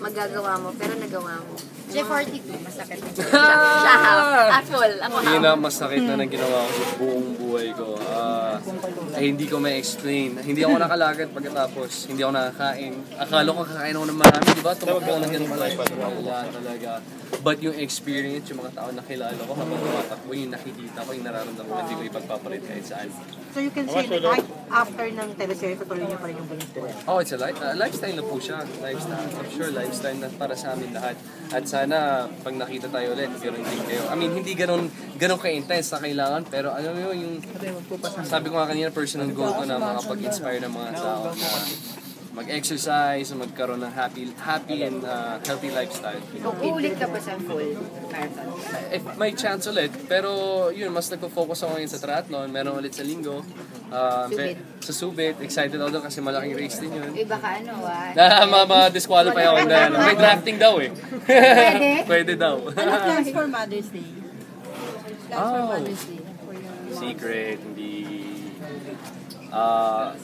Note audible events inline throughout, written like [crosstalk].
magagawa mo, pero nagawa mo. Siya 42, masakit na [laughs] siya. Siya half. Ako half. na masakit na nang ginawa ko sa buong buhay ko. Ah, eh, hindi ko ma-explain. Hindi ako nakalagad pagkatapos. Hindi ako nakakain. Akala ko kakain ako ng marami, di ba? Tumakbo ako ng ganun talaga. Wala talaga. But yung experience, yung mga tao na kilala ko habang tumatakbo, yung nakikita ko, yung nararamdaman ko, hindi ko ipagpapalit kahit saan. So you can say that kahit after ng teleserye, tutuloy niyo pa rin yung balito. Oh, it's a li- uh, lifestyle na po siya. Lifestyle. I'm sure lifestyle na para sa amin lahat. At sana pag nakita tayo ulit, ganoon din kayo. I mean, hindi ganoon ganoon ka-intense na kailangan, pero alam mo yun, yung sabi ko nga kanina, personal goal ko na makapag-inspire ng mga tao na mag-exercise, magkaroon ng happy happy and uh, healthy lifestyle. Uulit ka ba sa full marathon? If may chance ulit, pero yun, mas nagpo-focus ako ngayon sa triathlon. Meron ulit sa linggo. Uh, Subit. Sa Subit. Excited ako doon kasi malaking race din yun. Eh baka ano ah. [laughs] Na ma- ma-disqualify ako dahil may drafting daw eh. Pwede? [laughs] Pwede daw. Ano plans for Mother's Day? Plans for Oh. Mother's Day. For your. Secret, hindi... Ah,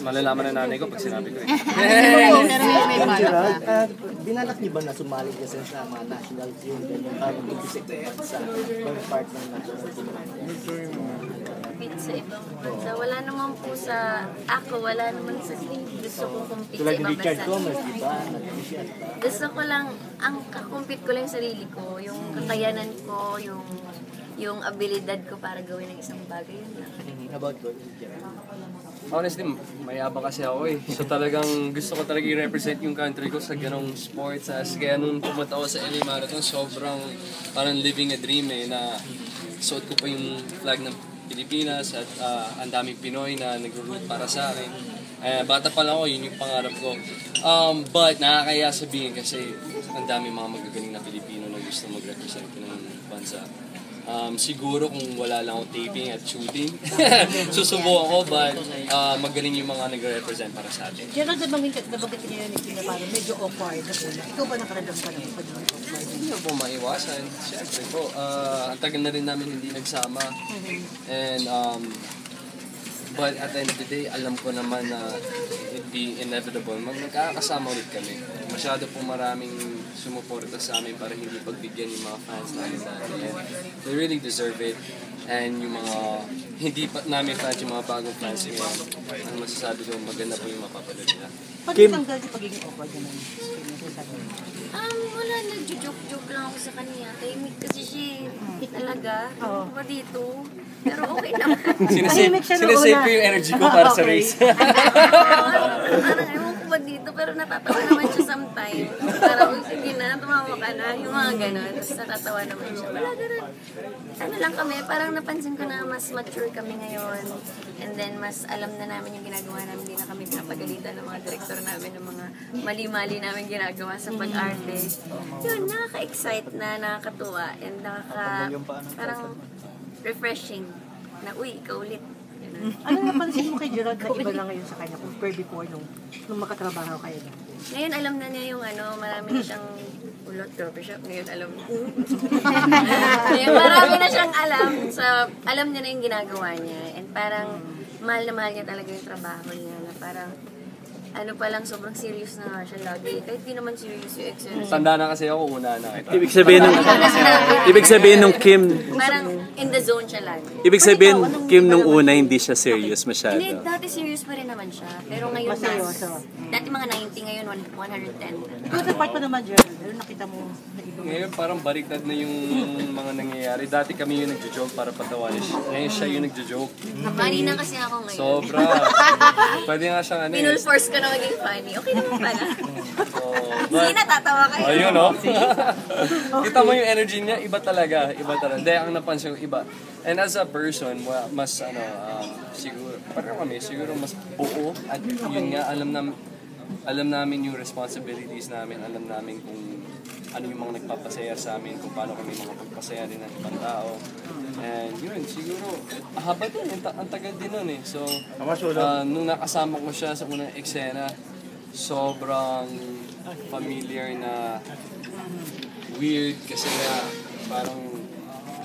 malalaman na nanay ko pag sinabi ko eh. [laughs] Pero may Gerald, ka. uh, binalak niyo ba na sumali kasi sa mga national team, ganyan, para mag-visit bansa, yung part ng national team? compete sa ibang bansa. Wala naman po sa ako, wala naman sa gusto kong compete sa Tulad ni ibang Richard bansa. Gomez, di ba? Nag-visit pa. Gusto ko lang, ang kakompete ko lang yung sarili ko, yung kakayanan ko, yung yung abilidad ko para gawin ng isang bagay. Yun lang. Mhm, About Gerald. Honestly, mayabang kasi ako eh. So talagang gusto ko talaga i-represent yung country ko sa ganong sports. As kaya nung pumunta ako sa LA Marathon, sobrang parang living a dream eh na suot ko pa yung flag ng Pilipinas at ah, ang daming Pinoy na nag-root para sa akin. Eh, bata pa lang ako, yun yung pangarap ko. Um, but nakakaya sabihin kasi ang daming mga magagaling na Pilipino na gusto mag-represent ng bansa. Um, siguro kung wala lang ako taping at shooting, [laughs] susubukan ko, but uh, magaling yung mga nagre-represent para sa atin. Gerald, nabanggit, nabanggit niyo yun yung parang medyo awkward na una. Ikaw ba nakaramdam ka ng pag awkward? Hindi mo po maiwasan. Siyempre po, uh, ang tagal na rin namin hindi nagsama. And, um, but at the end of the day, alam ko naman na it be inevitable. Mag magkakasama ulit kami. Masyado po maraming sumuporta sa amin para hindi pagbigyan yung mga fans namin dati. And they really deserve it. And yung mga hindi pa namin fans, yung mga bagong fans ngayon, ang masasabi ko, maganda po yung mapapanood nila. Pag natanggal yung pagiging awkward naman. Um, wala, nagjo-joke-joke lang ako sa kanya. Tahimik kasi siya eh. talaga. Ano ba dito? Pero okay naman. [laughs] Sinasave, Tahimik siya sinasave ko yung energy ko para sa race. [laughs] parang ewan ko ba dito, pero natatawa naman siya sometimes. Parang, ka na, yung mga ganon. Tapos natatawa naman siya. Wala ganun. Ano lang kami, parang napansin ko na mas mature kami ngayon. And then, mas alam na namin yung ginagawa namin. Hindi na kami pinapagalitan ng mga director namin ng mga mali-mali namin ginagawa sa pag-arte. Yun, nakaka-excite na, nakakatuwa. And nakaka, parang refreshing. Na, uy, ikaw ulit. Ganun. Ano napansin mo kay Gerald na iba na ngayon sa kanya compare before nung, nung makatrabaho kayo na? Ngayon alam na niya yung ano, marami na siyang ulot, trophy shop. Ngayon alam [laughs] Ngayon marami na siyang alam. So, alam niya na yung ginagawa niya. And parang, mahal na mahal niya talaga yung trabaho niya. Na parang, ano pa lang, sobrang serious na nga siya lagi. Kahit di naman serious yung ex. Tanda na kasi ako, una na kita. Ibig sabihin nung Ibig sabihin nung Kim, Parang, in the zone siya lagi. ibig sabihin Kim nung una hindi siya serious masyado. Hindi, dati serious pa rin naman siya. Pero ngayon, Mas seryoso. dati mga 90, ngayon 110. Ikaw sa part pa naman, Gerald, ano nakita mo na iba? Ngayon parang baliktad na yung mga nangyayari. Dati kami yung nagjo-joke para patawanin siya. Ngayon siya yung nagjo-joke. Funny na kasi ako ngayon. Sobra. [laughs] Pwede nga siyang ano eh. Pinul-force ko na maging funny. Okay naman pala. [laughs] So, Hindi, natatawa kayo. Ayun, no? [laughs] Kita mo yung energy niya, iba talaga. Iba talaga. Hindi, ang napansin ko, iba. And as a person, mas, ano, um, siguro, parang kami, siguro mas buo. At yun nga, alam namin, alam namin yung responsibilities namin. Alam namin kung ano yung mga nagpapasaya sa amin, kung paano kami makapagpasaya din ng ibang tao. And yun, siguro, haba din, ang, ta- ang tagal din nun eh. So, uh, nung nakasama ko siya sa unang eksena, sobrang familiar na weird kasi nga parang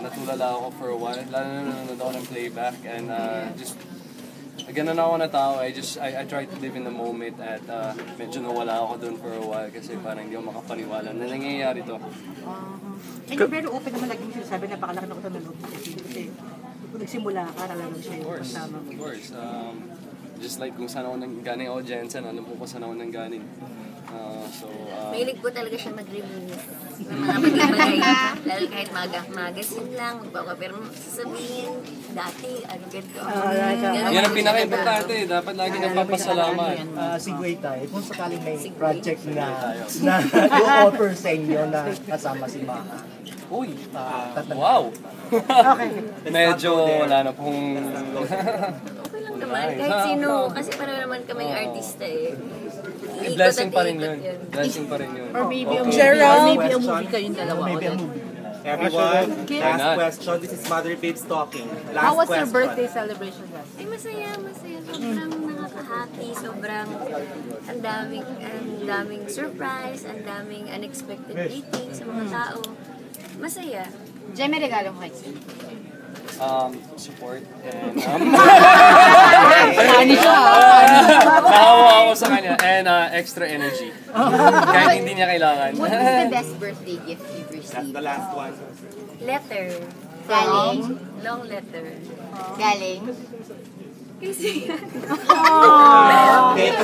natulala ako for a while. Lalo na nanonood ako ng playback and uh, just ganun ako na tao. I just, I, I try to live in the moment at uh, medyo nawala ako doon for a while kasi parang hindi ako makapaniwala na nangyayari to. And you're very open naman lagi mo sinasabi na pakalaki na ko ng loob kasi kasi kung nagsimula ka talagang siya yung kasama mo. of course. Um, just like kung saan ako nang galing ako Jensen, alam po kung saan ako nang galing. Uh, so, uh, Mahilig po talaga siya mag-reminis. Ng mga bagay-bagay. Lalo kahit maga, magazine lang, magpapapirma, sasabihin, dati, ano ganito. Ganun yan ang po pinaka-importante. eh. Dapat lagi nagpapasalamat. Ah, segue tayo. Kung sakaling may project na na [laughs] i-offer sa inyo na kasama si Mama. Uy! Ah, tatanong. Wow! Medyo wala na pong... Okay lang naman, kahit sino. Kasi para naman kaming artista eh. Eh, blessing pa rin yun. Blessing pa rin yun. Or maybe a movie. Gerald? Or maybe a movie kayong dalawa Maybe a movie. Everyone, last not? question. This is Mother Babes talking. Last How was your question. birthday celebration last Ay, masaya, masaya. Sobrang nakaka-happy. Sobrang ang daming, ang daming surprise, ang daming unexpected greeting sa mga tao. Masaya. Diyan may regalo kay Steve. Um, support and... Um, [laughs] Ano siya? Nakawa ako sa kanya and uh, extra energy. Kahit hindi niya kailangan. What was the best [laughs] birthday gift you've That's received? the last one. Letter. Galing? Long letter. Galing? Kasi, [laughs]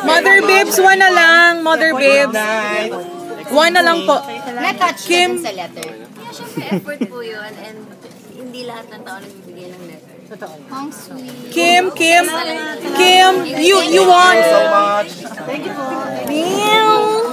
Mother babes, one na lang. Mother babes. One na lang po. Na-touch Kim? dun sa letter. kaya syempre effort po yun and hindi lahat ng tao nagbibigay ng letter. Ang sweet. Kim, Kim, Kim, you, you want. So much. Meow.